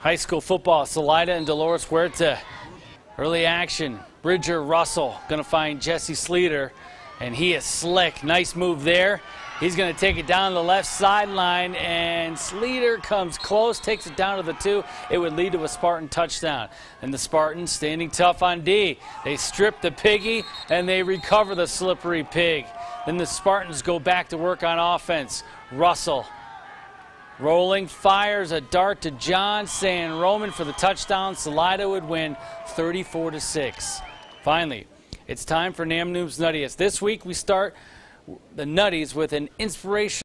High school football, Salida and Dolores Huerta. Early action. Bridger Russell going to find Jesse Sleeter, and he is slick. Nice move there. He's going to take it down the left sideline, and Sleeter comes close, takes it down to the two. It would lead to a Spartan touchdown. And the Spartans standing tough on D. They strip the piggy, and they recover the slippery pig. Then the Spartans go back to work on offense. Russell rolling, fires a dart to John San Roman for the touchdown. Salida would win 34 to 6. Finally, it's time for Nam Noob's Nuttiest. This week we start the Nutties with an inspiration.